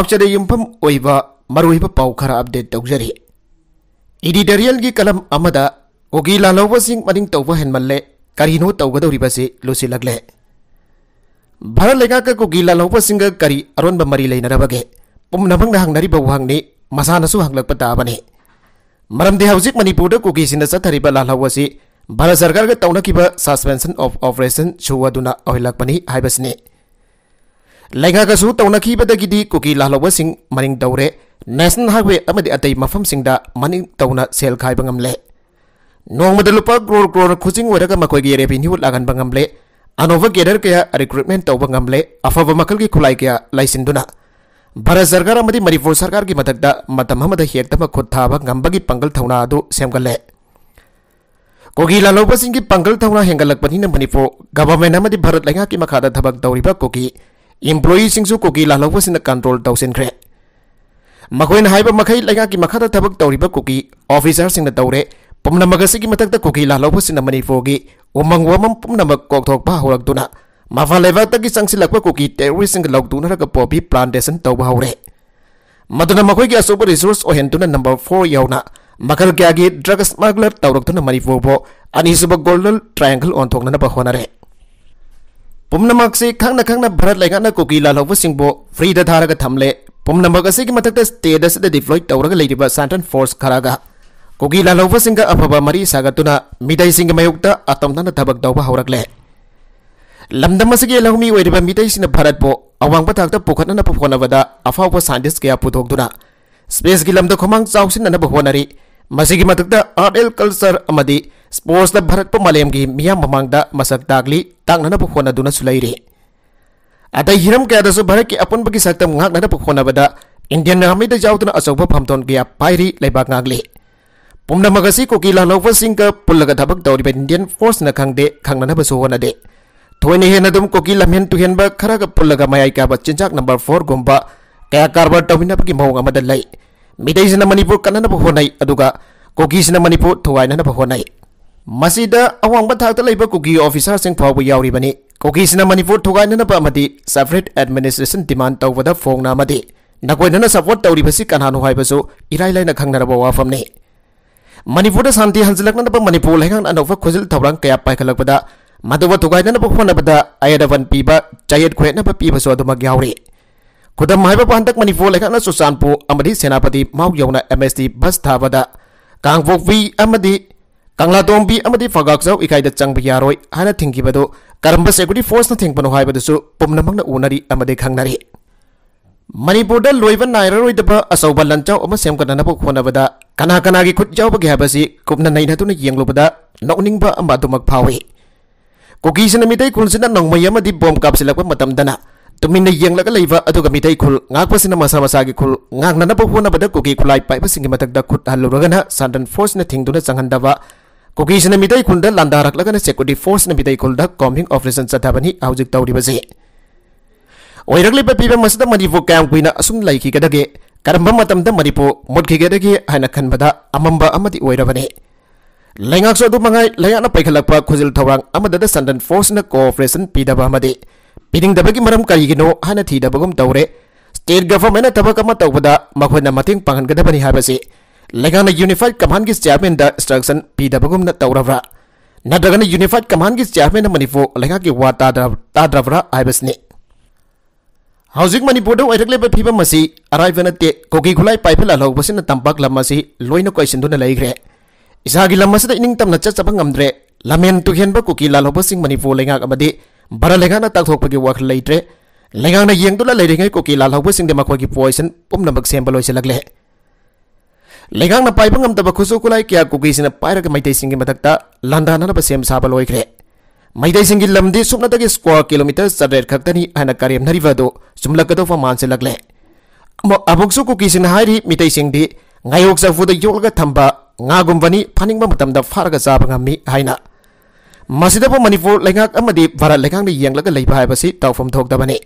ꯄꯥꯎꯆꯗ ꯌꯨꯝꯐꯝ ꯑꯣꯏꯕ ꯃꯔꯨꯑꯣꯏꯕ ꯄꯥꯎ ꯈꯔ ꯑꯞꯗꯦꯠ ꯇꯧꯖꯔꯤ ꯏꯗꯤꯇꯣꯔꯤꯌꯦꯜꯒꯤ ꯀꯂꯝ ꯑꯃꯗ ꯀꯨꯀꯤ ꯂꯥꯜꯍꯧꯕꯁꯤꯡ ꯃꯅꯤꯡ ꯇꯧꯕ ꯍꯦꯟꯃꯜꯂꯦ ꯀꯔꯤꯅꯣ ꯇꯧꯒꯗꯧꯔꯤꯕꯁꯤ ꯂꯨꯁꯤꯜꯂꯛꯂꯦ ꯚꯥꯔꯠ ꯂꯩꯉꯥꯛꯀ ꯀꯨꯀꯤ ꯂꯥꯜꯍꯧꯕꯁꯤꯡꯒ ꯀꯔꯤ ꯑꯔꯣꯟꯕ ꯃꯔꯤ ꯂꯩꯅꯔꯕꯒꯦ ꯄꯨꯝꯅꯃꯛꯅ ꯍꯪꯅꯔꯤꯕ ꯋꯥꯍꯪꯅꯤ ꯃꯁꯥꯅꯁꯨ ꯍꯪꯂꯛꯄ ꯇꯥꯕꯅꯤ ꯃꯔꯝꯗꯤ ꯍꯧꯖꯤꯛ ꯃꯅꯤꯄꯨꯔꯗ ꯀꯨꯀꯤꯁꯤꯡꯅ ꯆꯠꯊꯔꯤꯕ ꯂꯥꯜꯍꯧ ꯑꯁꯤ ꯚꯥꯔꯠ ꯁꯔꯀꯥꯔꯒ ꯇꯧꯅꯈꯤꯕ ꯁꯁꯄꯦꯟꯁꯟ ꯑꯣꯐ ꯑꯣꯄꯔꯦꯁꯟ ꯁꯨ ꯑꯗꯨꯅ ꯑꯣꯏꯍꯜꯂꯛꯄꯅꯤ ꯍꯥꯏꯕꯁꯤꯅꯤ ꯂꯩꯉꯥꯛꯀꯁꯨ ꯇꯧꯅꯈꯤꯕꯗꯒꯤꯗꯤ ꯀꯨꯀꯤ ꯂꯥꯜꯍꯧꯕꯁꯤꯡ ꯃꯅꯤꯡ ꯇꯧꯔꯦ ꯅꯦꯁꯅꯦꯜ ꯍꯥꯏꯋꯦ ꯑꯃꯗꯤ ꯑꯇꯩ ꯃꯐꯝꯁꯤꯡꯗ ꯃꯅꯤꯡ ꯇꯧꯅ ꯁꯦꯜ ꯈꯥꯏꯕ ꯉꯝꯂꯦ ꯅꯣꯡꯃꯗ ꯂꯨꯄꯥ ꯀ꯭ꯔꯣꯔ ꯀ꯭ꯔꯣꯔ ꯈꯨꯆꯤꯡ ꯑꯣꯏꯔꯒ ꯃꯈꯣꯏꯒꯤ ꯔꯦꯚꯤꯅ꯭ꯌꯨ ꯂꯥꯛꯍꯟꯕ ꯉꯝꯂꯦ ꯑꯅꯧꯕ ꯀꯦꯗꯔ ꯀꯌꯥ ꯔꯤꯀ꯭ꯔꯨꯠꯃꯦꯟ ꯇꯧꯕ ꯉꯝꯂꯦ ꯑꯐꯕ ꯃꯈꯜꯒꯤ ꯈꯨꯠꯂꯥꯏ ꯀꯌꯥ ꯂꯩꯁꯤꯟꯗꯨꯅ ꯚꯥꯔꯠ ꯁꯔꯀꯥꯔ ꯑꯃꯗꯤ ꯃꯅꯤꯄꯨꯔ ꯁꯔꯀꯥꯔꯒꯤ ꯃꯊꯛꯇ ꯃꯇꯝ ꯑꯃꯗ ꯍꯦꯛꯇꯃꯛ ꯈꯨꯠ ꯊꯥꯕ ꯉꯝꯕꯒꯤ ꯄꯥꯡꯒꯜ ꯊꯧꯅꯥ ꯑꯗꯨ ꯁꯦꯝꯒꯠꯂꯦ ꯀꯨꯀꯤ ꯂꯥꯜꯍꯧꯕꯁꯤꯡꯒꯤ ꯄꯥꯡꯒꯜ ꯊꯧꯅꯥ ꯍꯦꯟꯒꯠꯂꯛꯄꯅꯤꯅ ꯃꯅꯤꯄꯨꯔ ꯒꯚꯔꯟꯃꯦꯟꯠ ꯑꯃꯗꯤ ꯚꯥꯔꯠ ꯂꯩꯉꯥꯛꯀꯤ ꯃꯈꯥꯗ ꯊꯕꯛ ꯇꯧꯔꯤꯕ employee sing su cookie la lo sin control tau sen kre makoin hai ba makai laga ki makha ta thabak tawri ba cookie officer sing na tawre pumna magasi ki matak ta cookie la lo sin na mani fogi umang wamam pumna mag kok thok ba horak tuna mafa lewa ta ki sangsi lakwa cookie terrorist sing lok tuna ka pobi plantation tau ba hore maduna makoi ki super resource ohen tuna number 4 yauna makal kya gi drug smuggler tawrak tuna mani fobo ani suba golden triangle on thok na ba honare पुनम से खन खंगना भारत लेगाना कोकी लालौब सिंह फ्रीद धारग थमले पुमनमक स्टेट से डिप्लॉय तौरग लेब सेंट्रल फोर्स खराग कोकी लालौब सिंह अफब मरी सागतुना मिदै सिंह मयुक्त अतमदना थबक दौब हौरगले लमदम से लौमी अवांग थाकत पुखनना अफाव साइंटिस्ट क्या पुथोक्तुना स्पेस की लमद खुम चाउसिनना होनरी मसिगी मथक आर्ट एल कलचर ꯁ꯭ꯄꯣꯔꯠꯁꯅ ꯚꯥꯔꯠꯄꯨ ꯃꯥꯂꯦꯝꯒꯤ ꯃꯤꯌꯥꯝ ꯃꯃꯥꯡꯗ ꯃꯁꯛ ꯇꯥꯛꯂꯤ ꯇꯥꯛꯅꯅꯕ ꯍꯣꯠꯅꯗꯨꯅꯁꯨ ꯂꯩꯔꯤ ꯑꯇꯩ ꯍꯤꯔꯝ ꯀꯌꯥꯗꯁꯨ ꯚꯥꯔꯠꯀꯤ ꯑꯄꯨꯟꯕꯒꯤ ꯁꯛꯇꯝ ꯉꯥꯛꯅꯅꯕ ꯍꯣꯠꯅꯕꯗ ꯏꯟꯗꯤꯌꯟ ꯑꯥꯔꯃꯤꯗ ꯌꯥꯎꯗꯨꯅ ꯑꯆꯧꯕ ꯐꯝꯊꯣꯟ ꯀꯌꯥ ꯄꯥꯏꯔꯤ ꯂꯩꯕꯥꯛ ꯉꯥꯛꯂꯤ ꯄꯨꯝꯅꯃꯛ ꯑꯁꯤ ꯀꯨꯀꯤ ꯂꯥꯜꯍꯧꯕꯁꯤꯡꯒ ꯄꯨꯜꯂꯒ ꯊꯕꯛ ꯇꯧꯔꯤꯕ ꯏꯟꯗꯤꯌꯟ ꯐꯣꯔꯁꯅ ꯈꯪꯗꯦ ꯈꯪꯅꯅꯕꯁꯨ ꯍꯣꯠꯅꯗꯦ ꯊꯣꯏꯅ ꯍꯦꯟꯅ ꯑꯗꯨꯝ ꯀꯨꯀꯤ ꯂꯝꯍꯦꯟ ꯇꯨꯍꯦꯟꯕ ꯈꯔꯒ ꯄꯨꯜꯂꯒ ꯃꯌꯥꯏ ꯀꯥꯕ ꯆꯤꯟꯖꯥꯛ ꯅꯝꯕꯔ ꯐꯣꯔꯒꯨꯝꯕ ꯀꯌꯥ ꯀꯔꯕꯥꯔ ꯇꯧꯃꯤꯟꯅꯕꯒꯤ ꯃꯑꯣꯡ ꯑꯃꯗ ꯂꯩ ꯃꯤꯇꯩꯁꯤꯅ ꯃꯅꯤꯄꯨꯔ ꯀꯟꯅꯅꯕ ꯍꯣꯠꯅꯩ ꯑꯗꯨꯒ ꯀꯨꯀꯤꯁꯤꯅ ꯃꯅꯤꯄꯨꯔ ꯊꯨꯒꯥꯏꯅꯅꯕ ꯍꯣꯠꯅꯩ अवांग थाक लेब कुकी मणिपुर थुगाइननब अमदी सेपरेट तौबदा फोंगना अमदी नकोइनना सपोर्ट तौरिबसी कनानो हाइबसु इराइ लाइना खंगनरब वाफमने मणिपुर शांति हंजलकनब मणिपुर लेहान अनोफ खुजिल थौरांग कया मदुवा थुगाइनब होनबदा आयदवन पीबा खोयनब पीबसु अदुमक याउरे खुदम हाइबा पांतक मणिपुर लेहान सुचानपु अमदी सेनापति माउ यौना एमएसटी बस थाबदा ꯀꯪꯂꯥꯗꯣꯝꯕꯤ ꯑꯃꯗꯤ ꯐꯒꯥꯛꯆꯧ ꯏꯀꯥꯏꯗ ꯆꯪꯕ ꯌꯥꯔꯣꯏ ꯍꯥꯏꯅ ꯊꯤꯡꯈꯤꯕꯗꯨ ꯀꯔꯝꯕ ꯁꯦꯀ꯭ꯌꯨꯔꯤꯇꯤ ꯐꯣꯔꯁꯅ ꯊꯤꯡꯕꯅꯣ ꯍꯥꯏꯕꯗꯨꯁꯨ ꯄꯨꯝꯅꯃꯛꯅ ꯎꯅꯔꯤ ꯑꯃꯗꯤ ꯈꯪꯅꯔꯤ ꯃꯅꯤꯄꯨꯔꯗ ꯂꯣꯏꯕ ꯅꯥꯏꯔꯔꯣꯏꯗꯕ ꯑꯆꯧꯕ ꯂꯟꯆꯥꯎ ꯑꯃ ꯁꯦꯝꯒꯠꯅꯅꯕ ꯍꯣꯠꯅꯕꯗ ꯀꯅꯥ ꯀꯅꯥꯒꯤ ꯈꯨꯠ ꯌꯥꯎꯕꯒꯦ ꯍꯥꯏꯕꯁꯤ ꯀꯨꯞꯅ ꯅꯩꯅꯗꯨꯅ ꯌꯦꯡꯂꯨꯕꯗ ꯅꯣꯛꯅꯤꯡꯕ ꯑꯃ ꯑꯗꯨꯃꯛ ꯐꯥꯎꯏ ꯀꯨꯀꯤꯁꯤꯅ ꯃꯤꯇꯩ ꯈꯨꯜꯁꯤꯅ ꯅꯣꯡꯃꯩ ꯑꯃꯗꯤ ꯕꯣꯝ ꯀꯥꯞꯁꯤꯜꯂꯛꯄ ꯃꯇꯝꯗꯅ ꯇꯨꯃꯤꯟꯅ ꯌꯦꯡꯂꯒ ꯂꯩꯕ ꯑꯗꯨꯒ ꯃꯤꯇꯩ ꯈꯨꯜ ꯉꯥꯛꯄꯁꯤꯅ ꯃꯁꯥ ꯃꯁꯥꯒꯤ ꯈꯨꯜ ꯉꯥꯛꯅꯅꯕ ꯍꯣꯠꯅꯕꯗ ꯀꯨꯀꯤ ꯈꯨꯠꯂꯥꯏ ꯄꯥꯏꯕꯁꯤꯡꯒꯤ ꯃꯊꯛꯇ ꯈꯨꯠ ꯍꯜꯂꯨꯔꯒꯅ ꯁꯥꯟꯇꯟ ꯐꯣꯔꯁꯅ ꯊꯤꯡꯗꯨꯅ ꯆꯪꯍꯟꯗꯕ कुकीस ने मिदई खुल रख लगन सेक्यूरिटी फोर्स ने मिदई खुल कॉम्बिंग ऑपरेशन चथबनी हजिक तौरीबे पीबम मणिपुर क्या कुन असम लेखीगदे करब मणिपुर मुटखीगदे है खनबद अमंबने लेंगासु मंगाई लेना पैखलप खुजिल थौरंग सन्दन फोर्स कोऑपरेशन पीदब पीदबी मरम कहीगनो है थीदबगम तौरे। स्टेट गवर्नमेंट तबक तौबद मखोन पागदबनी है ꯇꯧꯔꯦ ꯁ꯭ꯇꯦꯠ ꯒꯚꯔꯟꯃꯦꯟꯠꯅ ꯊꯕꯛ ꯑꯃ ꯇꯧꯕꯗ ꯃꯈꯣꯏꯅ ꯃꯇꯦꯡ ꯄꯥꯡꯍꯟꯒꯗꯕꯅꯤ ꯍꯥꯏꯕꯁꯤ ꯂꯩꯉꯥꯛꯅ ꯌꯨꯅꯤꯐꯥꯏꯗ ꯀꯃꯥꯟꯗꯒꯤ ꯆꯤꯌꯔꯃꯦꯟꯗ ꯏꯟꯁꯇ꯭ꯔꯛꯁꯟ ꯄꯤꯗꯕꯒꯨꯝꯅ ꯇꯧꯔꯕ꯭ꯔꯥ ꯅꯠꯇ꯭ꯔꯒꯅ ꯌꯨꯅꯤꯐꯥꯏꯗ ꯀꯃꯥꯟꯗꯒꯤ ꯆꯤꯌꯔꯃꯦꯟꯅ ꯃꯅꯤꯄꯨꯔ ꯂꯩꯉꯥꯛꯀꯤ ꯋꯥ ꯇꯥꯗ꯭ꯔꯕ꯭ꯔꯥ ꯍꯥꯏꯕꯁꯤꯅꯤ ꯍꯧꯖꯤꯛ ꯃꯅꯤꯄꯨꯔꯗ ꯑꯣꯏꯔꯛꯂꯤꯕ ꯐꯤꯕꯝ ꯑꯁꯤ ꯑꯔꯥꯏꯕ ꯅꯠꯇꯦ ꯀꯨꯀꯤ ꯈꯨꯠꯂꯥꯏ ꯄꯥꯏꯕ ꯂꯥꯜꯍꯧꯕꯁꯤꯅ ꯇꯝꯄꯥꯛ ꯂꯝ ꯑꯁꯤ ꯂꯣꯏꯅ ꯀꯣꯏꯁꯤꯟꯗꯨꯅ ꯂꯩꯈ꯭ꯔꯦ ꯏꯁꯥꯒꯤ ꯂꯝ ꯑꯁꯤꯗ ꯏꯅꯤꯡꯇꯝꯅ ꯆꯠꯆꯕ ꯉꯝꯗ꯭ꯔꯦ ꯂꯝꯍꯦꯟ ꯇꯨꯍꯦꯟꯕ ꯀꯨꯀꯤ ꯂꯥꯜꯍꯧꯕꯁꯤꯡ ꯃꯅꯤꯄꯨꯔ ꯂꯩꯉꯥꯛ ꯑꯃꯗꯤ ꯚꯥꯔꯠ ꯂꯩꯉꯥꯛꯅ ꯇꯥꯛꯊꯣꯛꯄꯒꯤ ꯋꯥꯈꯜ ꯂꯩꯇ꯭ꯔꯦ ꯂꯩꯉꯥꯛꯅ ꯌꯦꯡꯗꯨꯅ ꯂꯩꯔꯤꯉꯩ ꯀꯨꯀꯤ ꯂꯥꯜꯍꯧꯕꯁꯤꯡꯗ ꯃꯈꯣꯏꯒꯤ ꯄꯣꯏꯁꯟ ꯄꯨꯝꯅꯃꯛ ꯁꯦꯝꯕ ꯂꯣꯏꯁꯤꯜꯂꯛꯂꯦ ꯂꯩꯉꯥꯛꯅ ꯄꯥꯏꯕ ꯉꯝꯗꯕ ꯈꯨꯠꯁꯨ ꯈꯨꯠꯂꯥꯏ ꯀꯌꯥ ꯀꯨꯀꯤꯁꯤꯅ ꯄꯥꯏꯔꯒ ꯃꯩꯇꯩꯁꯤꯡꯒꯤ ꯃꯊꯛꯇ ꯂꯥꯟꯗꯥꯅꯅꯕ ꯁꯦꯝ ꯁꯥꯕ ꯂꯣꯏꯈ꯭ꯔꯦ ꯃꯩꯇꯩꯁꯤꯡꯒꯤ ꯂꯝꯗꯤ ꯁꯨꯞꯅꯇꯒꯤ ꯁ꯭ꯀ꯭ꯋꯥꯔ ꯀꯤꯂꯣꯃꯤꯇꯔ ꯆꯥꯇ꯭ꯔꯦꯠ ꯈꯛꯇꯅꯤ ꯍꯥꯏꯅ ꯀꯔꯦꯝꯅꯔꯤꯕ ꯑꯗꯨ ꯆꯨꯝꯂꯛꯀꯗꯧꯕ ꯃꯥꯟꯁꯤꯜꯂꯛꯂꯦ ꯑꯃꯨꯛꯁꯨ ꯀꯨꯀꯤꯁꯤꯡꯅ ꯍꯥꯏꯔꯤ ꯃꯤꯇꯩꯁꯤꯡꯗꯤ ꯉꯥꯌꯣꯛ ꯆꯐꯨꯗ ꯌꯣꯛꯂꯒ ꯊꯝꯕ ꯉꯥꯒꯨꯝꯕꯅꯤ ꯐꯥꯅꯤꯡꯕ ꯃꯇꯝꯗ ꯐꯥꯔꯒ ꯆꯥꯕ ꯉꯝꯃꯤ ꯍꯥꯏꯅ ꯃꯁꯤꯗꯕꯨ ꯃꯅꯤꯄꯨꯔ ꯂꯩꯉꯥꯛ ꯑꯃꯗꯤ ꯚꯥꯔꯠ ꯂꯩꯉꯥꯛꯅ ꯌꯦꯡꯂꯒ ꯂꯩꯕ ꯍꯥꯏꯕꯁꯤ ꯇꯧꯐꯝ ꯊꯣꯛꯇꯕꯅꯤ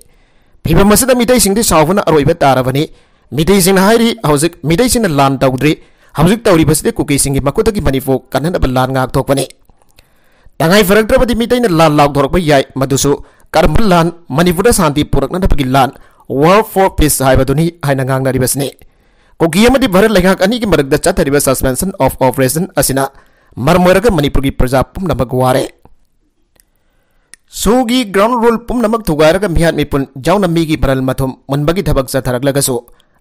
ꯐꯤꯕꯝ ꯑꯁꯤꯗ ꯃꯤꯇꯩꯁꯤꯡꯗꯤ ꯁꯥꯎꯕꯅ ꯑꯔꯣꯏꯕ ꯇꯥꯔꯕꯅꯤ ꯃꯤꯇꯩꯁꯤꯡꯅ ꯍꯥꯏꯔꯤ ꯍꯧꯖꯤꯛ ꯃꯤꯇꯩꯁꯤꯡꯅ ꯂꯥꯟ ꯇꯧꯗ꯭ꯔꯤ ꯍꯧꯖꯤꯛ ꯇꯧꯔꯤꯕꯁꯤꯗꯤ ꯀꯨꯀꯤꯁꯤꯡꯒꯤ ꯃꯈꯨꯠꯇꯒꯤ ꯃꯅꯤꯄꯨꯔ ꯀꯟꯅꯅꯕ ꯂꯥꯟ ꯉꯥꯛꯊꯣꯛꯄꯅꯤ ꯇꯉꯥꯏ ꯐꯔꯛꯇ꯭ꯔꯕꯗꯤ ꯃꯤꯇꯩꯅ ꯂꯥꯟ ꯂꯥꯎꯊꯣꯔꯛꯄ ꯌꯥꯏ ꯃꯗꯨꯁꯨ ꯀꯔꯝꯕ ꯂꯥꯟ ꯃꯅꯤꯄꯨꯔꯗ ꯁꯥꯟꯇꯤ ꯄꯨꯔꯛꯅꯅꯕꯒꯤ ꯂꯥꯟ War for Peace haibaduni haina ngangnaribasni kogi amadi bharat laihak ani ki maragda chathariba suspension of operation asina marmoiraga manipur gi praja pumnamak ware sugi ground rule pumnamak thugaraga mihat mipun jauna migi baral mathum munbagi thabak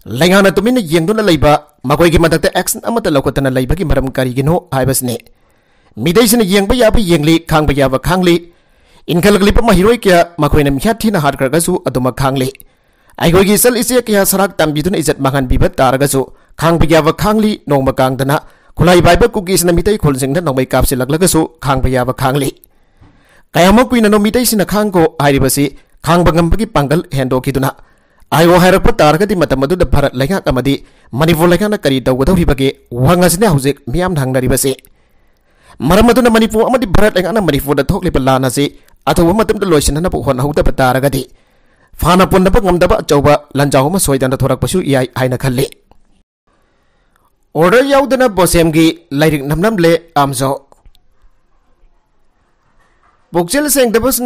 ꯂꯩꯉꯥꯛꯅ ꯇꯨꯃꯤꯟꯅ ꯌꯦꯡꯗꯨꯅ ꯂꯩꯕ ꯃꯈꯣꯏꯒꯤ ꯃꯊꯛꯇ action ꯑꯃꯠꯇ ꯂꯧꯈꯠꯇꯅ ꯂꯩꯕꯒꯤ ꯃꯔꯝ ꯀꯔꯤꯒꯤꯅꯣ ꯍꯥꯏꯕꯁꯤꯅꯤ ꯃꯤꯗꯩꯁꯤꯅ ꯌꯦꯡꯕ ꯌꯥꯕ ꯌꯦꯡꯂꯤ ꯈꯥꯡꯕ ꯌꯥꯕ ꯈꯥꯡꯂꯤ ꯏꯟꯈꯠꯂꯛꯂꯤꯕ ꯃꯍꯩꯔꯣꯏ ꯀꯌꯥ ꯃꯈꯣꯏꯅ ꯃꯤꯍꯥ ꯊꯤꯅ ꯍꯥꯠꯈ꯭ꯔꯒꯁꯨ ꯑꯗꯨꯃꯛ ꯈꯥꯡꯂꯤ ꯑꯩꯈꯣꯏꯒꯤ ꯏꯆꯜ ꯏꯆꯦ ꯀꯌꯥ ꯁꯔꯥꯛ ꯇꯝꯕꯤꯗꯨꯅ ꯏꯖꯠ ꯃꯥꯡꯍꯟꯕꯤꯕ ꯇꯥꯔꯒꯁꯨ ꯈꯥꯡꯕ ꯌꯥꯕ ꯈꯥꯡꯂꯤ ꯅꯣꯡꯃ ꯀꯥꯡꯗꯅ ꯈꯨꯠꯂꯥꯏ ꯄꯥꯏꯕ ꯀꯨꯀꯤꯁꯤꯅ ꯃꯤꯇꯩ ꯈꯨꯜꯁꯤꯡꯗ ꯅꯣꯡꯃꯩ ꯀꯥꯞꯁꯤꯜꯂꯛꯂꯒꯁꯨ ꯈꯥꯡꯕ ꯌꯥꯕ ꯈꯥꯡꯂꯤ ꯀꯌꯥꯃꯨꯛ ꯀꯨꯏꯅꯅꯣ ꯃꯤꯇꯩꯁꯤꯅ ꯈꯥꯡꯒꯣ ꯍꯥꯏꯔꯤꯕꯁꯤ ꯈꯥꯡꯕ ꯉꯝꯕꯒꯤ ꯄꯥꯡꯒꯜ ꯍꯦꯟꯗꯣꯛꯈꯤꯗꯨꯅ कुइन नो मितै सिन खांगको हाइरिबसि खांग बंगमबगी पंगल हेंदोकिदुना आयो हायरप तारगदि मतम मदुद भारत लेखा अमदि मणिपुर लेखा करी तौगदौरिबगे वंगसिने हौजिक मियाम धांगनरिबसि मरम अदुना मणिपुर अमदि भारत लेखा मणिपुर थोकलिब लान असि अथवा मतम लोइसनब होनहौदब तारगदि फाना पुनब ngमदब अचौब लंजाउ म सोइदन थोरकपसु याई हाइना खल्ले order yaudana bosem gi lairik namnam le amzo bokjel seng dabas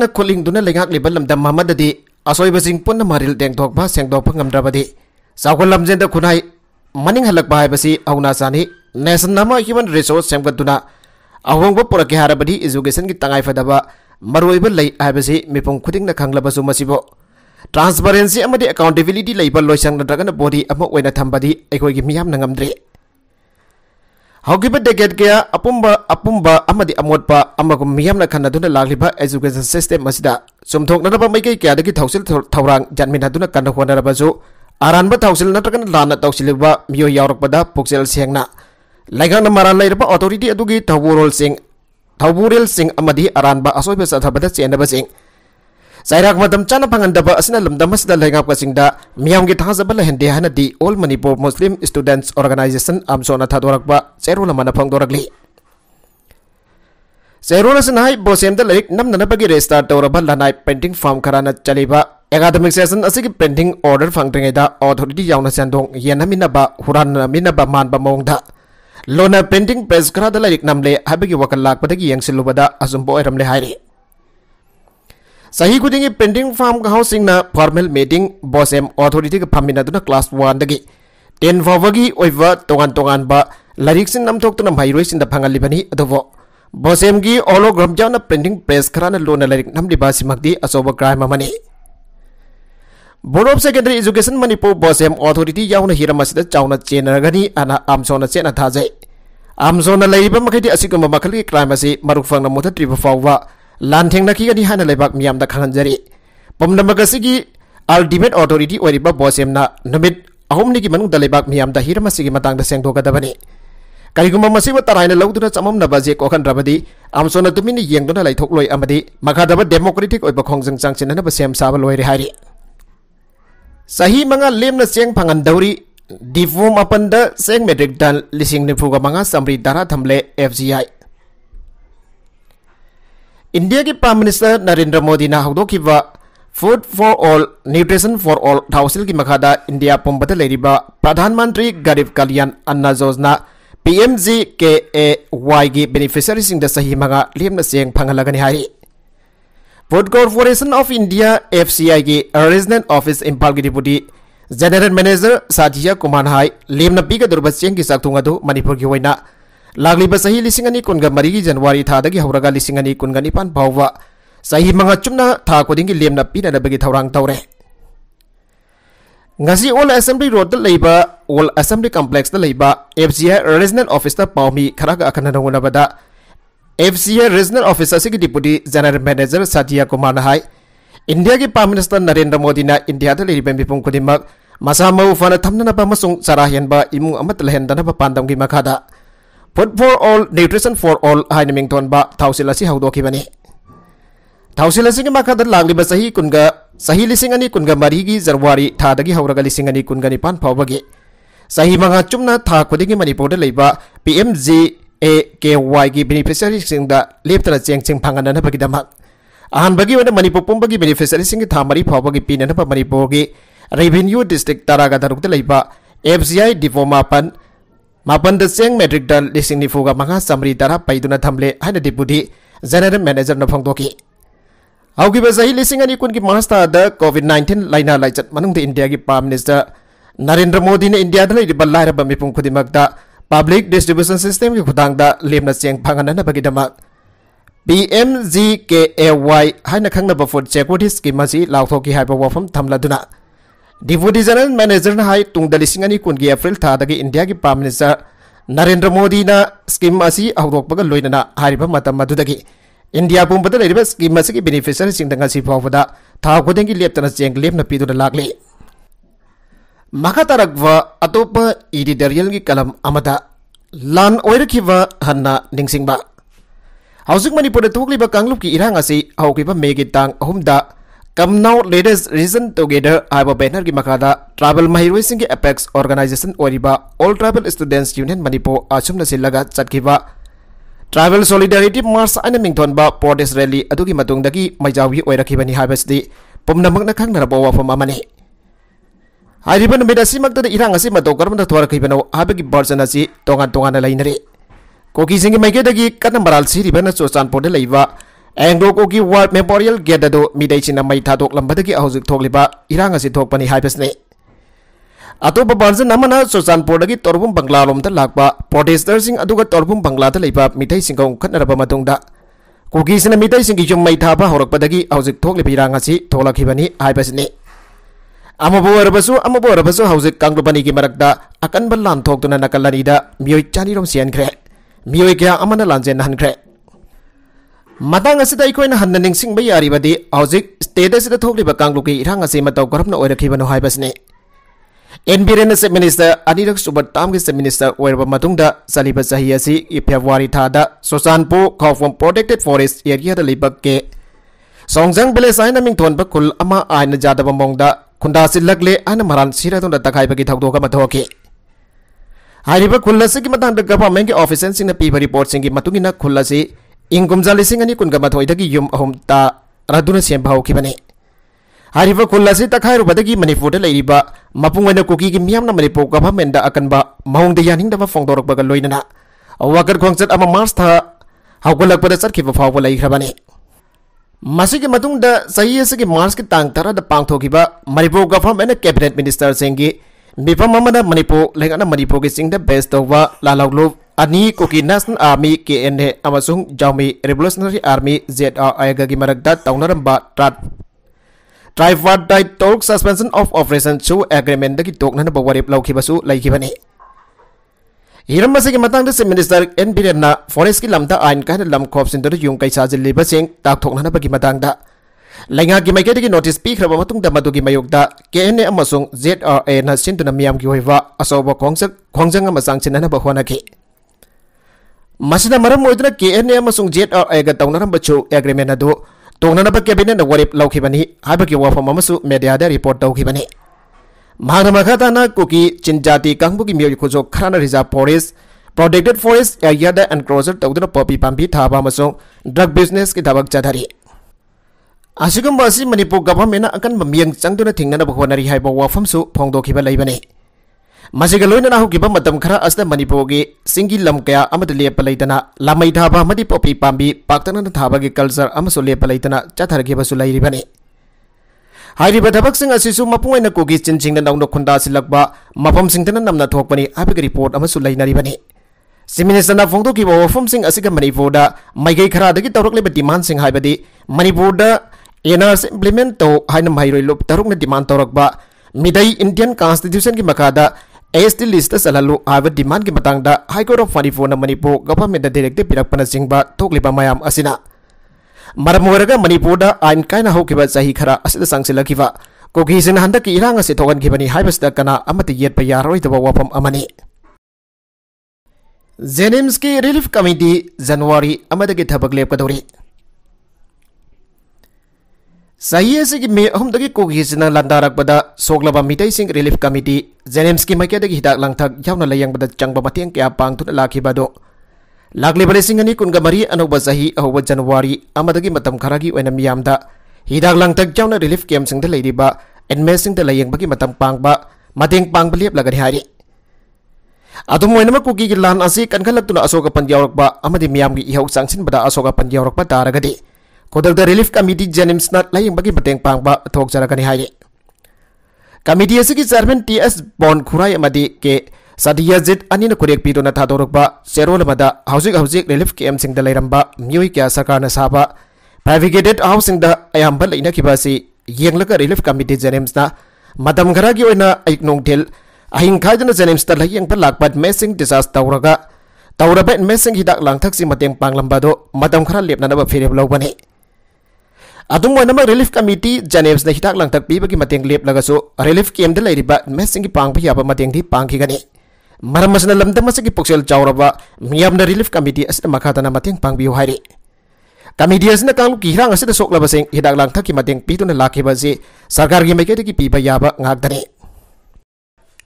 na kholing duna lengak le balam dam mamadadi asoi basing punna maril deng thok ba seng dok phangam drabadi sawkol lamjen da khunai maning halak ba basi auna sani nation nama human resource semgatuna ahongba porake harabadi education gi tangai fadaba मरोइब लई हाबसे मिपुम खुदिंग खंगलबसु मसिबो transparency अमदि accountability लईब लोइसंग नत्रगन बॉडी अम ओइना थंबदि अखोइगी मियाम नंगमद्रे Hogiba deket kya apumba apumba amadi amodpa amaku miyam na khanda duna lagliba education system asida sumthok na ba mai kai kya dagi taurang thaurang janmin haduna kanda khona ra bazu aranba thausil na takana lana tausil ba miyo yawrak bada puksel na, laigang na maran lairba authority adugi thawurol sing thawurel sing amadi aranba asoiba sathabada chenaba sing gi thazaba la hende hana di all manipur muslim students organization amsona thadorakba cherula mana phangdorakli cherula sanai bosem da lerik nam nana bagi restart tawraba lanai painting farm karana chaliba academic session asigi painting order phangdringeda authority yauna sandong yenamina ba huran mina ba man ba mongda लोना painting press खरा लाइक नमले हाबगी वकल लाकपदगी यंगसिलुबदा असुंबो एरमले हाइरे सही खुदिंगी painting farm housing formal meeting BOSEM authority का फमिना क्लास 1 दगी 10 फावगी ओइवा तोगान तोगान बा लारिक सिन नमथोक्तुना भाइरोइ सिन द फंगलिबनी अदोबो बॉसएम की होलोग्राम जाना प्रिंटिंग प्रेस खरा लोना लारिक नमलिबा सिमक्ति असोबो crime अमनी board of secondary education Manipur BOSEM याउन हिरम असिदा चाउना चेनरगनी आमसोना चेना थाजै आमसोना मखैदि असिगुम क्राइम से मरुक मुथत्रिबा फाववा मियामदा खंगनजरी पमनमक असिगी अल्टीमेट ओरिबा बोसेमना असिगी मतंगदा सेंगदोगदबनी करिगुम मसिबा तराइना लौदुना चममनबा जे तुमिनि येंगदुना लैथोकलोय अमदी मखादबा डेमोक्रेटिक खोंजंग चांगचिननबा सेम साबा हारी सही मंगा लेमना चेंग फंगन दौरी डिफोम अपन सेंग मेट्रिक टन लिसिंग निफुगा मंगा समरी दारा थमले एफजीआई इंडिया के प्राइम मिनिस्टर नरेंद्र मोदी ना हौदोखिबा food for all nutrition for all थाउसिल की मखादा इंडिया लेरिबा प्रधानमंत्री गरीब कल्याण Anna Yojana PMG K A Y की बेनिफिशियरी सिंह सही मंगा लेमना चेंग फंगलगनी हारी Port Corporation of India FCI की रीजनल ऑफ़िस इम्फाल की deputy general manager Sajiya Kumar high लेमना पीग दुर्बा चेंग की साक्थुंग अदु मणिपुर की होइना लागलिबा सही लिसिंग अनि कुनगा मरी की जनवरी थादगी हौरगा लिसिंग अनि कुनगा निपान फाववा सही मंगा चुमना था कोदिंग लेमना पीना लबगी थौरांग तौरे ngasi all assembly road da leiba all assembly complex da leiba fci regional office da pawmi khara ga akhana nangona bada. FCA regional officer से deputy general manager Sathiya Kumar ने हाई इंडिया के प्राइम मिनिस्टर नरेंद्र मोदी ने India लेरिबे मिपुम खुदिमक मसा Mau fun थमनब मसुंग चरा हेनबा इमुंग अमत लहेंदनब पांदम की मखादा food for all nutrition for all हाइन मिंगथोनबा थाउसिल असि हौदोखिबनी थाउसिल मखादा लागलिबा सही सही लिसिंग मरी जनवरी थादगी हौरगा लिसिंग अनि निपान फावबगे सही मंगा चुमना था खुदिगी मणिपुर लेबा पीएमजी ए के वाई की बेनिफिशियरी लेपन चेंग चेंग फंगनबगीदम अहनबगी मणिपुर पुंबगी बेनिफिशियरी था मरी फावगी पीनब मणिपुर की रेवेन्यू डिस्ट्रिक्ट तरागा तरुक एफ़ सी आई डिपो मापंद सें मेट्रिक दल लिंग निफू का मह चमरी तरह पैदना थमले हैंपुटी जेनरल मेनेजर फोंदी लिंगी कुछ मास्ताद कोविड नाइन्टीन लाइना लाइट मनुद इंडिया की प्राइम मिनिस्टर नरेंद्र मोदी ने इंडिया लाइब मिपुम खुद पब्लिक डिस्ट्रीब्यूशन सिस्टम की खुदांग लेमन चें फनम पी एम जी के ए वाई है खब फ़ूड सेकुरटी स्कीम लाथो की वफम थम्लना ꯗꯤꯕꯨ ꯗꯤꯖꯅꯔꯦꯜ ꯃꯦꯅꯦꯖꯔꯅ ꯍꯥꯏ ꯇꯨꯡꯗ ꯂꯤꯁꯤꯡ ꯑꯅꯤ ꯀꯨꯟꯒꯤ ꯑꯦꯄ꯭ꯔꯤꯜ ꯊꯥꯗꯒꯤ ꯏꯟꯗꯤꯌꯥꯒꯤ ꯄ꯭ꯔꯥꯏꯝ ꯃꯤꯅꯤꯁꯇꯔ ꯅꯔꯦꯟꯗ꯭ꯔ ꯃꯣꯗꯤꯅ ꯁ꯭ꯀꯤꯝ ꯑꯁꯤ ꯍꯧꯗꯣꯛꯄꯒ ꯂꯣꯏꯅꯅ ꯍꯥꯏꯔꯤꯕ ꯃꯇꯝ ꯑꯗꯨꯗꯒꯤ ꯏꯟꯗꯤꯌꯥ ꯄꯨꯝꯕꯗ ꯂꯩꯔꯤꯕ ꯁ꯭ꯀꯤꯝ ꯑꯁꯤꯒꯤ ꯕꯦꯅꯤꯐꯤꯁꯔꯤꯁꯤꯡꯗ ꯉꯁꯤ ꯐꯥꯎꯕꯗ ꯊꯥ ꯈꯨꯗꯤꯡꯒꯤ ꯂꯦꯞꯇꯅ ꯆꯦꯡ ꯂꯦꯞꯅ ꯄꯤꯗꯨꯅ ꯂꯥꯛꯂꯤ ꯃꯈꯥ ꯇꯥꯔꯛꯄ ꯑꯇꯣꯞꯄ ꯏꯗꯤꯇꯔꯤꯌꯦꯜꯒꯤ ꯀꯂꯝ ꯑꯃꯗ ꯂꯥꯟ ꯑꯣꯏꯔꯛꯈꯤꯕ ꯍꯟꯅ ꯅꯤꯡꯁꯤꯡꯕ ꯍꯧꯖꯤꯛ ꯃꯅꯤꯄꯨꯔꯗ ꯊꯣꯛꯂꯤꯕ ꯀꯥꯡꯂꯨꯞꯀꯤ ꯏꯔꯥꯡ ꯑꯁꯤ ꯍꯧꯈꯤꯕ ꯃꯦꯒꯤ ꯇꯥꯡ ꯑꯍꯨꯝꯗ reason together haiba banner gi makada travel mahiroi sing gi apex organization oriba all travel students union manipur asumna silaga chatkiba tribal solidarity march मिंथोनबा protest rally मैजावी हाबसदी पुमनमकना खंगनरबो वाफम अमने हाइरिबा नुमित असिमक्तद इरांग असि मतो करमदा थोरखिबनो हाबगी बर्जन असि तोंगान तोंगान लाइनरे कोकी सिंगी मैगेदगी कन मराल सिरिबना चोचानपोद लैबा एंग्लो कोकी वार्ड मेमोरियल गेट अदो मिदैचिना मै थादोक लंबदगी हौजिक थोकलिबा इरांग असि थोकपनी हाइबसने अतोप वर्जन अमना चुरचानपुरदगी तोरबुम बंगलालोम लाप प्रोटेस्टर सिंह अदुगा तोरबुम बंगलाद लेबा मिथै सिंगौ खनरबा मतुंगदा कुकीसना मिथै सिंगी जुम मै थाबा हौरकपदगी हौजिक थोकलिबा इरांग असि थोलखिबनी हाइबसनि अमबो अरबसु अमबो अरबसु हौजिक कांग्लुबनी की मरकदा अकनब लान थोकतुना नकलनीदा मियोय चानीरोम सियनख्रे मियोय क्या अमना लांजेन हनख्रे मतंग असिदा इकोइना हन्न निंगसिंग यारिबदी हौजिक स्टेट असिदा थोकलिबा कांग्लुकी इरांग असि मतौ करमना ओइरखिबनो हाइबसनि एनबीरेन चीफ मिनिस्टर अनिरक सुबर ताम के चीफ मिनिस्टर मतुंगदा चलिबा चाही असि फेब्रुवारी थादा सोचानपो खौफम प्रोटेक्टेड फॉरेस्ट एरिया के सोंगजंग विलेज बकुल अमा आइन जादब मोंगदा खुंदा आइन मरान सिरादुन तखाइबगी थौदोक मथोके हाइरिबा खुल असि मतंग द गवर्नमेंट के ऑफिसर्स इं कुमजा लिंग कुनगमदी यू अहम तुम हाउकने आब खुल अ तखाबदी मनपुर मपूंगन कुकी मनपुर गवर्मेंद अकनब मौद याद फोदना वकर खोचत मार्च हाउल्प चतने मार्च की तंग तरह पाथ मनपुर गवर्मेंट कैबिनेट मिनीस्टर की मिफम मनपुर लेगा मनपुर की चिंग बेस तब लालौलू अनी Kuki national army K N A Zomi revolutionary army Z R आयोग की मरद तौनरब ट्राइवार्डाइट तौक सस्पेंशन ऑफ़ ऑपरेशन सु एग्रीमेंट की तोनब वरीब लौखीबू लेखीबने हिरम से chief minister N Biren forest की लम आईन कहना लम खोब सिंह यू कई साजिलीब ताथोनब की लेंगा की मैके की नोटिस पीखरब के एन ए अमसुंग जेड आर ए न सिंतुना मियाम की होइबा असोब खोंगसक खोंगजंग अमा सांगचिननब होनखि मसिना मरम ओइदना के एन ए अमसुंग जेड आर ए ग तौनरम अदु तोंगनब कैबिनेट लौखिबनी हाबकी वाफम मीडियादा रिपोर्ट तौखिबनी महाना मखाताना कुकी चिनजाति कांगबुकी मियोय खुजो खराना रिज़र्व फॉरेस्ट प्रोटेक्टेड फॉरेस्ट एरियादा एनक्रोजर तौदुना पॉपी पांबी थाबा अमसुंग ड्रग बिज़नेस की थबक चधरी असिगुम्बा असि मणिपुर गवर्नमेंट अकन मियंग चंगदुना थिंगनब होनरी लोइना नाहुकिबा मतम खरा असदा मणिपुरगी सिंगी लम कया अमद लेप लैतना लामै धाबा पोपी पाम्बी पाक्तना धाबागी कल्चर लेप लैतना चथरगिबसु लैरिबने हाइरिबा थबकसिंग असिसु मपुंगैना कुगी चिनसिंगना नौनो खुंदा सिलकबा मफमसिंगतना नमना थोकपनी हाबिग रिपोर्ट अमसु लैनरिबने सिमिनिस्टरना फोंदोकिबा वफमसिंग असिगा मणिपुरदा मैगै एनआरसी इम्प्लीमेंट तो हाइना माइरोइ लुप तरुकना डिमांड तौरकबा मिदई इंडियन कॉन्स्टिट्यूशन की मखादा एस टी लिस्ट चलू आब डिमांड की Matang high court of Manipur Manipur government directive पिरपनचिंब थोकलिब मयाम असिना मरम होरगा मणिपुर आइन कायना होकिबा चाही खरा असिदा संगसिलखिबा कोकीसिन हंदक इरांग असे थोगनखिबनी हाइबसदा कना अमत येतप यारोइदबा वाफम अमनी जेनिम्स की रिलीफ कमिटी जनवरी अमदगी Saya sedikit kogi dari kogisina landarak pada soglaba mitai sing relief committee. Zenemski makia dari hidak langtak jauh nolai yang pada cang bamati yang kayak bang tuna laki bado. Lagli pada singani kun gamari anu bazahi ahu januari amma dari matam karagi wena miyamda. Hidak langtak jauh nolai relief kiam sing telai diba. Enme sing telai yang bagi matam pang ba. Mati pang beliap lagari hari. Atau mau enama kogi gilan asik kan kalak tuna asoga panjawak ba. Amma di miyamgi ihau sangsin pada asoga panjawak ba daragadi. gadi. ꯈꯨꯗꯛꯇ relief committee ꯖꯦꯅꯤꯝꯁꯅ ꯂꯥꯌꯦꯡꯕꯒꯤ ꯃꯇꯦꯡ ꯄꯥꯡꯕ ꯊꯣꯛꯆꯔꯒꯅꯤ ꯍꯥꯏꯔꯤ committee ꯑꯁꯤꯒꯤ chairman T S ꯕꯣꯟ ꯈꯨꯔꯥꯏ ꯑꯃꯗꯤ ꯀꯦ ꯁꯗꯤꯌꯖꯤꯠ ꯑꯅꯤꯅ ꯈꯨꯔꯦꯛ ꯄꯤꯗꯨꯅ ꯊꯥꯗꯣꯔꯛꯄ ꯆꯦꯔꯣꯜ ꯑꯃꯗ ꯍꯧꯖꯤꯛ ꯍꯧꯖꯤꯛ ꯔꯤꯂꯤꯐ ꯀꯦꯝꯁꯤꯡꯗ ꯂꯩꯔꯝꯕ ꯃꯤꯑꯣꯏ ꯀꯌꯥ ꯁꯔꯀꯥꯔꯅ ꯁꯥꯕ ꯄ꯭ꯔꯥꯏꯚꯤꯒꯦꯇꯦꯠ ꯍꯥꯎꯁꯤꯡꯗ ꯑꯌꯥꯝꯕ ꯂꯩꯅꯈꯤꯕ ꯑꯁꯤ ꯌꯦꯡꯂꯒ ꯔꯤꯂꯤꯐ ꯀꯃꯤꯇꯤ ꯖꯦꯅꯤꯝꯁꯅ ꯃꯇꯝ ꯈꯔꯒꯤ ꯑꯣꯏꯅ ꯑꯌꯨꯛ ꯅꯨꯡꯊꯤꯜ ꯑꯍꯤꯡ ꯈꯥꯏꯗꯨꯅ ꯖꯦꯅꯤꯝꯁꯇ ꯂꯥꯌꯦꯡꯕ ꯂꯥꯛꯄ ꯑꯦꯗꯃꯦꯠꯁꯤꯡ ꯗꯤꯁꯆꯥꯔꯖ ꯇꯧꯔꯒ ꯇꯧꯔꯕ ꯑꯦꯗꯃꯦꯠꯁꯤꯡ ꯍꯤꯗꯥꯛ ꯂꯥꯡꯊꯛꯁꯤ ꯃꯇꯦꯡ ꯄꯥꯡꯂꯝꯕ ꯑꯗꯨ ꯃꯇꯝ ꯈꯔ ꯂꯦꯞꯅꯅꯕ ꯐꯤꯔꯦꯞ ꯂꯧꯕꯅꯤ ꯑꯗꯨꯝ ꯑꯣꯏꯅꯃꯛ ꯔꯤꯂꯤꯐ ꯀꯃꯤꯇꯤ ꯖꯦꯅꯤꯝꯁꯅ ꯍꯤꯗꯥꯛ ꯂꯥꯡꯊꯛ ꯄꯤꯕꯒꯤ ꯃꯇꯦꯡ ꯂꯦꯞꯂꯒꯁꯨ ꯔꯤꯂꯤꯐ ꯀꯦꯝꯞꯗ ꯂꯩꯔꯤꯕ ꯃꯦꯁꯁꯤꯡꯒꯤ ꯄꯥꯡꯕ ꯌꯥꯕ ꯃꯇꯦꯡꯗꯤ ꯄꯥꯡꯈꯤꯒꯅꯤ ꯃꯔꯝ ꯑꯁꯤꯅ ꯂꯝꯗꯝ ꯑꯁꯤꯒꯤ ꯄꯨꯛꯆꯦꯜ ꯆꯥꯎꯔꯕ ꯃꯤꯌꯥꯝꯅ ꯔꯤꯂꯤꯐ ꯀꯃꯤꯇꯤ ꯑꯁꯤꯗ ꯃꯈꯥ ꯇꯥꯅ ꯃꯇꯦꯡ ꯄꯥꯡꯕꯤꯌꯨ ꯍꯥꯏꯔꯤ ꯀꯃꯤꯇꯤ ꯑꯁꯤꯅ ꯀꯥꯡꯂꯨꯞꯀꯤ ꯍꯤꯔꯥꯡ ꯑꯁꯤꯗ ꯁꯣꯛꯂꯕꯁꯤꯡ ꯍꯤꯗꯥꯛ ꯂꯥꯡꯊꯛꯀꯤ ꯃꯇꯦꯡ ꯄꯤꯗꯨꯅ ꯂꯥꯛꯈꯤꯕ ꯑꯁꯤ ꯁꯔꯀꯥꯔꯒꯤ ꯃꯥꯏꯀꯩꯗꯒꯤ ꯄꯤꯕ ꯌꯥꯕ ꯉꯥꯛꯇꯅꯤ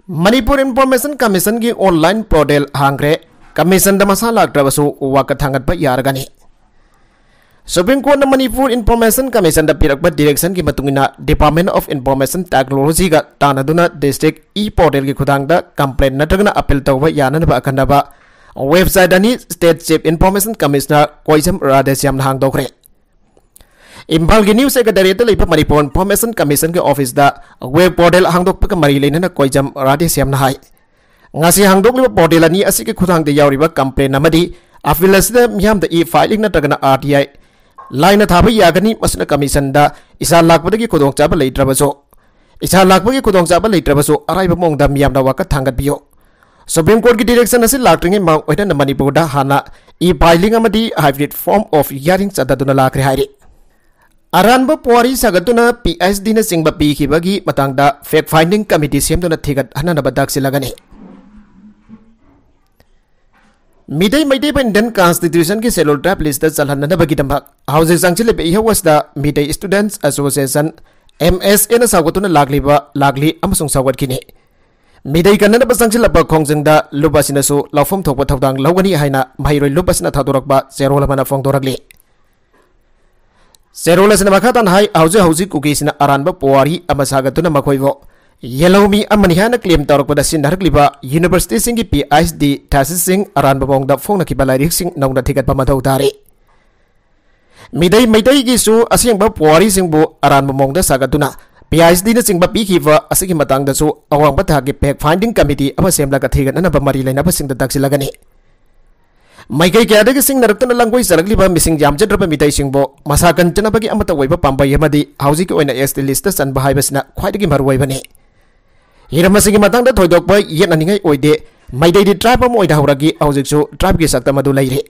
ꯃꯅꯤꯄꯨꯔ ꯏꯟꯐꯣꯔꯃꯦꯁꯟ ꯀꯃꯤꯁꯟꯒꯤ ꯑꯣꯟꯂꯥꯏꯟ ꯄꯣꯔꯇꯦꯜ ꯍꯥꯡꯈ꯭ꯔꯦ ꯀꯃꯤꯁꯟꯗ ꯃꯁꯥ ꯂꯥꯛꯇ꯭ꯔꯕꯁꯨ ꯋꯥꯀꯠ ꯊꯥꯡꯒꯠꯄ ꯌꯥꯔꯒꯅꯤ Supreme Court na Manipur Information Commission da pirakba direction ki matungin na Department of Information Technology ga tanaduna district e portal ki khudang da complaint na tagna appeal tawba yanan ba akan ba website dani state chief information commissioner Koizam radesiam na hang dokre. Impal gi news secretary te leipa Manipur Information Commission ke office da web portal hang dok pa mari leina na Koizam Radesham na hai ngasi hang dok liba portal ani asiki khudang yauri yauriba complaint namadi appeal asida miyam da e filing na tagna RTI ꯂꯥꯏꯅ ꯊꯥꯕ ꯌꯥꯒꯅꯤ ꯃꯁꯤꯅ ꯀꯃꯤꯁꯟꯗ ꯏꯁꯥ ꯂꯥꯛꯄꯗꯒꯤ ꯈꯨꯗꯣꯡꯆꯥꯕ ꯂꯩꯇ꯭ꯔꯕꯁꯨ ꯏꯁꯥ ꯂꯥꯛꯄꯒꯤ ꯈꯨꯗꯣꯡꯆꯥꯕ ꯂꯩꯇ꯭ꯔꯕꯁꯨ ꯑꯔꯥꯏꯕ ꯃꯑꯣꯡꯗ ꯃꯤꯌꯥꯝꯅ ꯋꯥꯀꯠ ꯊꯥꯡꯒꯠꯄꯤꯌꯨ ꯁꯨꯄ꯭ꯔꯤꯝ ꯀꯣꯔꯠꯀꯤ ꯗꯤꯔꯦꯛꯁꯟ ꯑꯁꯤ ꯂꯥꯛꯇ꯭ꯔꯤꯉꯩ ꯃꯥꯡ ꯑꯣꯏꯅ ꯃꯅꯤꯄꯨꯔꯗ ꯍꯥꯟꯅ ꯏ ꯐꯥꯏꯂꯤꯡ ꯑꯃꯗꯤ ꯍꯥꯏꯕ꯭ꯔꯤꯠ ꯐꯣꯔꯝ ꯑꯣꯐ ꯍꯤꯌꯥꯔꯤꯡ ꯆꯠꯊꯗꯨꯅ ꯂꯥꯛꯈ꯭ꯔꯦ ꯍꯥꯏꯔꯤ ꯑꯔꯥꯟꯕ ꯄꯨꯋꯥꯔꯤ ꯁꯥꯒꯠꯇꯨꯅ ꯄꯤ ꯑꯩꯆ ꯗꯤꯅꯆꯤꯡꯕ ꯄꯤꯈꯤꯕꯒꯤ ꯃꯇꯥꯡꯗ ꯐꯦꯛ ꯐꯥꯏꯟꯗꯤꯡ ꯀꯃꯤꯇꯤ ꯁꯦꯝꯗꯨꯅ ꯊꯤꯒꯠꯍꯟꯅꯕ ꯇꯥꯛꯁꯤꯜꯂꯒꯅꯤ midai mai dai Indian constitution ki cello trap list chalhanna na bagi dambak housing sanchi le iha was the midai students association MSN sawgatuna lagliba lagli amasung sawgat kini midai kanna na basangchi lapa khongjing da lubasina su lawfom thokpa thodang lawgani haina mairoi lubasina thadorakba cerol mana fongdorakli cerol asina makhatan hai hauji hauji kukisina aranba powari amasagatuna makhoibo Yellowi amanihana klaim tarok pada sindarkliba university singi PhD thesis sing aran babong da phong nakiba lairik sing nong da thikat pamatau tari. Midai midai gisu asing asyang puari sing bu aran babong da sagatuna. PhD na sing bab pikiva asyang ki matang da su awang ba hagi pek finding committee apa sem laka ka thikat ana bamari lain apa sing da taksilagani. Mai kai kaya daga sing narak tana langkoi sarakliba mising jam jadra pa midai sing bo masakan chana bagi amata waiba pambai yamadi hausi ki oina di lista san bahai basna khwaidagi maru waibani. हिरम असिगी मतंगदा थोइदोकबा येननिंगै ओइदे मैदैदि tribe अम ओइदा हौरगी ट्राइब की सक्तम अदु लैरे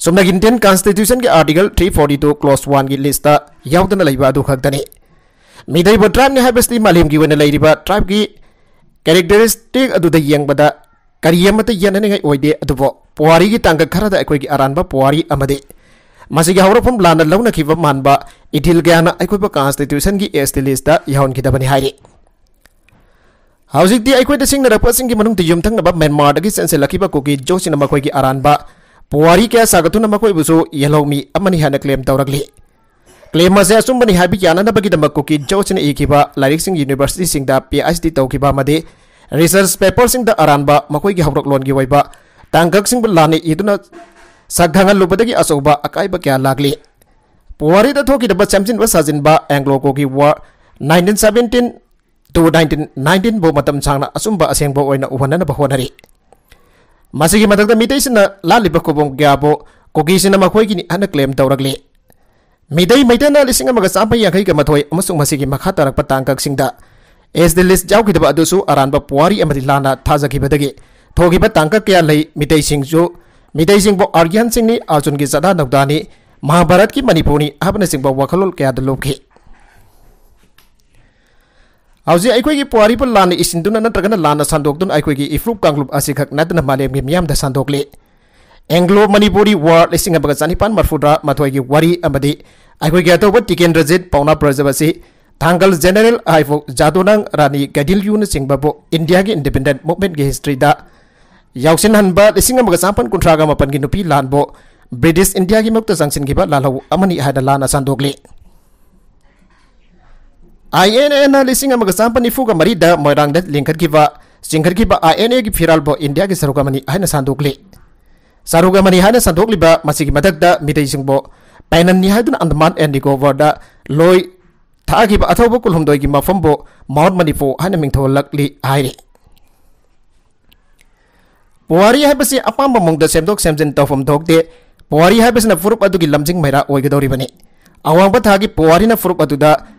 इंडियन कॉन्स्टिट्यूशन के आर्टिकल 342 क्लोज 1 की लिस्ट यावदना लैबा अदु खक्तने ट्राइब ने हाइबस्ति मालेम की वना लैरिबा ट्राइब की कैरेक्टरिस्टिक अदुबो पुवारी की तांग खरदा अखोई अरानबा पुवारी अमदे इथिल गयाना अखोइबा कॉन्स्टिट्यूशन की एसटी लिस्ट याहनखिदबनि हाइरे Hausikti ai kwete sing na rapa sing ki manung ti tang na men ma dagi sen laki ba kuki jo sing na ki aran ba. Puari kia sa gatu na busu iya lo mi a hana klem tau ragli. Klem asum bani habi ki anan na ba ki damba kuki jo sing na iki ba larik sing university sing da PhD tau ki ba ma. Research paper sing da aran ba ma kwai ki hauk loan ki wai ba. Tangkak sing belani itu na sa lupa dagi asau ba akai ba kia lagli. Puari ta ki da ba samsin ba zin ba anglo koki wa 1917 2019 bo matam changna asumba aseng bo oina uhana na bahona ri masigi matak ta mitai sina lali bako bong gya bo kogi sina ma khoi gini ana claim tawrakle mitai mai ta na lisinga maga sampa ya khai ka mathoi amasung masigi makha tarak patang ka singda as the list jau ki da adu su aran ba puari amati lana thaja ki badagi thogi ba tangka kya lai mitai sing jo mitai sing bo argyan sing ni arjun gi zada nokdani mahabharat ki manipuri apne sing ba wakhalol kya da lokhe ꯍꯧꯖꯤꯛ ꯑꯩꯈꯣꯏꯒꯤ ꯄꯨꯋꯥꯔꯤꯕꯨ ꯂꯥꯟꯅ ꯏꯁꯤꯟꯗꯨꯅ ꯅꯠꯇ꯭ꯔꯒꯅ ꯂꯥꯟꯅ ꯁꯟꯗꯣꯛꯇꯨꯅ ꯑꯩꯈꯣꯏꯒꯤ ꯏꯐ꯭ꯔꯨꯞ ꯀꯥꯡꯂꯨꯞ ꯑꯁꯤꯈꯛ ꯅꯠꯇꯅ ꯃꯥꯂꯦꯝꯒꯤ ꯃꯤꯌꯥꯝꯗ ꯁꯟꯗꯣꯛꯂꯤ ꯑꯦꯡꯒ꯭ꯂꯣ ꯃꯅꯤꯄꯨꯔꯤ ꯋꯥꯔ ꯂꯤꯁꯤꯡ ꯑꯃꯒ ꯆꯅꯤꯄꯥꯟ ꯃꯔꯐꯨꯗ꯭ꯔꯥ ꯃꯥꯊꯣꯏꯒꯤ ꯋꯥꯔꯤ ꯑꯃꯗꯤ ꯑꯩꯈꯣꯏꯒꯤ ꯑꯇꯣꯞꯄ ꯇꯤꯀꯦꯟꯗ꯭ꯔꯖꯤꯠ ꯄꯥꯎꯅꯥ ꯄ꯭ꯔꯖꯕ ꯑꯁꯤ ꯊꯥꯡꯒꯜ ꯖꯦꯅꯔꯦꯜ ꯍꯥꯏꯐꯣ ꯖꯥꯗꯣꯅꯥꯡ ꯔꯥꯅꯤ ꯒꯥꯏꯗꯤꯜꯌꯨꯅꯆꯤꯡꯕꯕꯨ ꯏꯟꯗꯤꯌꯥꯒꯤ ꯏꯟꯗꯤꯄꯦꯟꯗꯦꯟ ꯃꯨꯚꯃꯦꯟꯠꯒꯤ ꯍꯤꯁꯇ꯭ꯔꯤꯗ ꯌꯥꯎꯁꯤꯟꯍꯟꯕ ꯂꯤꯁꯤꯡ ꯑꯃꯒ ꯆꯃꯥꯄꯟ ꯀꯨꯟꯊ꯭ꯔꯥꯒ ꯃꯥꯄꯟꯒꯤ ꯅꯨꯄꯤ ꯂꯥꯟꯕꯨ ꯕ꯭ꯔꯤꯇꯤꯁ ꯏꯟꯗꯤꯌꯥꯒꯤ ꯃꯛꯇ ꯆꯪꯁꯤꯟꯈꯤꯕ ꯂꯥꯜꯍꯧ ꯑꯃꯅꯤ ꯍꯥꯏꯅ ꯂꯥꯟꯅ ꯁꯟꯗꯣꯛꯂꯤ I N N लिंग चापन निफूग मरीद मोरंग लिंखा चिंखा आई एन ए की फिराब इंडिया की सरुकमनी है सादोली सरुकमनी है सादोली मदद मिटेबो पैननी है अंडमान एंड निकोबार लोई थागी अथौब कुलहमदोगी मफमबो माउंट मणिपो है मिथोलकली है पुवारी है अपाब मौद सेमदोक सेमजिन तौफम थोकते पुवारी है फुरुप लमजिंग मैरा ओगदौरीबने अवांग थागी पुवारी फुरुप हिस्टोरिकल फाइट रेस्पॉन्सिबिलिटी पीगदौरीबनी अरानबा तामरोल की पुवारी फुरुप अमबो कांखोंग चाहली पुरुप अदुबो मुदतबदा पांबई ओने सिनाई मसी पुमनमक असी येंगलगा अरानबा पुवारी की तांगक सिंग असी अदुबो मतंग की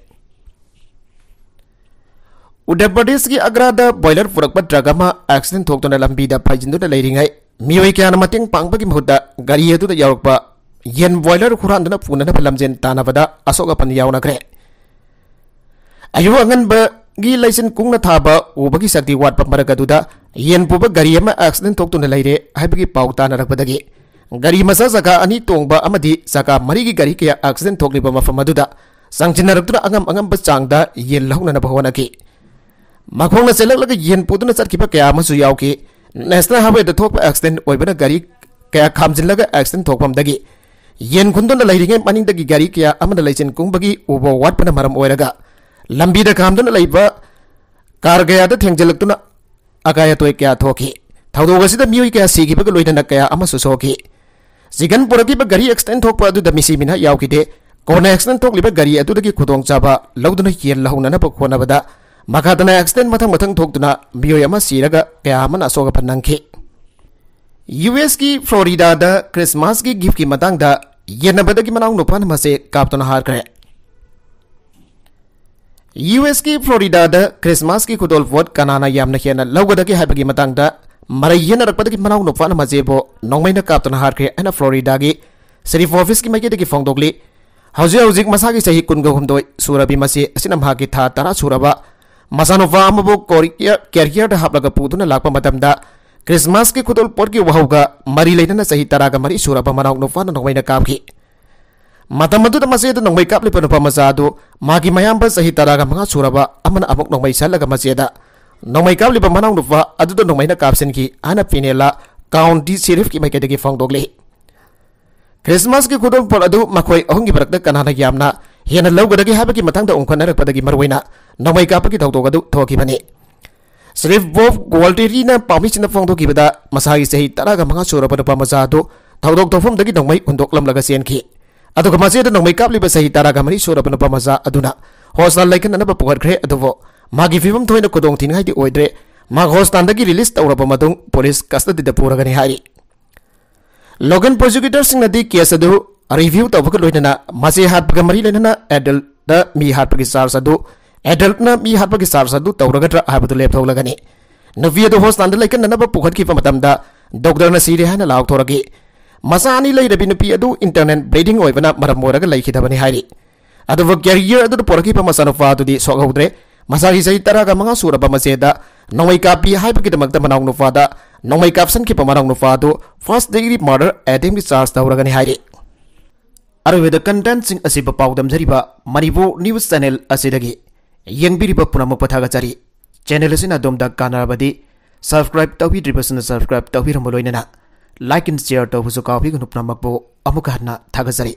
mari gi gari kya accident thok liba mafam aduda sangchin na rak tu angam angam ba changda yen lahuna na bhawana ki makhong na selak laga yen pu tu na chat ki ba kya ma su yaw ki national highway da thok ba accident oibana gari kaya khamjin laga accident thok pam dagi yen khundon lairige maning dagi gari kya amana leichen kungbagi ubo wat pana मखों से लग पुदन चलब क्या मूगे national highway थोप accident गरी क्या खामजिलग accident यन खुदन लेरीगे मनद की गरी क्या लेचन कूबी उब वाटन मरम लंबी काम कार गया थेजल अकाय तो क्या थोखे थोद क्या लोन क्या सोखे जीगन पुरब गरी एक्सीडेंट होदे कौन एक्सीडेंट होली गरी खुद चाब लौदन हेल लौन हो की फ्लोरिडा क्रिसमस की गिफ्ट की मतंग येनबदगी मनाउ नुपान मसे कापतन हारख्रे यूएस की फ्लोरिडा क्रिसमस की खुदोल वोट कनाना हेना हाइबगी मतंगदा मरै येनरकपदगी मनाउ नुपान मजेबो नोंमैना कापतन हारख्रे एना फ्लोरिडा की सिरिफ ऑफ़िस की मैकेदगी फोंदोगली हौजे हौजिक मसागी सही कुनगा हुमदोय सुरबी मसे था तरा सुरबा क्रिसमस की खुदल पोट की वहौगा मरी लेना सही तरागा मरी सूरब मनाउ नुफा नोंगमैना कापखी मतम अदुदा मसेद नोंगमै कापलिप नुफा मजादु मागी मयाम सही तरागा मंगा सूरब अमन अमुक मसेदा नोंगमै कापलिप मनाउ नुफा अदुदा नोंगमैना कापसिनकी आना पिनेला काउंटी सिरिफ की मैकेदगी फोंदोगले क्रिसमस की खुदल पोट अदु मखोय अहुंगी लौगदगी हाबकी मतंगदा उंखनरकपदगी मरवैना नोंगमै कापकी थौदोगदु थोकीबनी सिर्फ़ बोफ गोल्टेरी ना पामिचिन फोंदो की बदा मसागी सही तरह का मंगा सोरा पर पमसा दो थौदोक तोफम दगी नोंमै उंदोक लम लगा सेन की अदुग मसे द नोंमै कापली सही तरह का मरी सोरा पर पमसा अदुना हॉस्टल लाइकन नब पुगर खरे अदुवो मागी फिवम थोइना कोदोंग थिन हाइदि ओइद्रे मा हॉस्टल रिव्यू तौबक लोइना मसे हात मरी लेना एडल द मी हात पगी चार्ज अदु एडल्टना मी हापगी चार्ज तौरगद्रा लेपथौलगनि नुवी लेकननब पुखतखिबा मतमदा डॉक्टरना सिरे हाना लाउथोरगी मसा अनि लैरबि नुपी इंटरनेट ब्लीडिंग मोरग लैखिदबनि कैरियर अदु पोरखिबा मसानुफा अदुदि सोगौद्रे मसागी सही तरगा मंगा सुरबा मसेदा नोंमै कापी हाइबगिदमक्ता मनाउ नुफादा नोंमै कापसन किपा मनाउ नुफादु फ़र्स्ट डिग्री मर्डर एटेम्प की चार्ज तौरगनि अरवेद कंटें सिंह असी न्यूज़ चैनल असीदगी चेनल पुनम पथागचारी चैनल असिन अदोमदा कानाबदि सब्सक्राइब लाइक एंड शेयर तौबुसु काफिगनु पुनमकबो थागचारी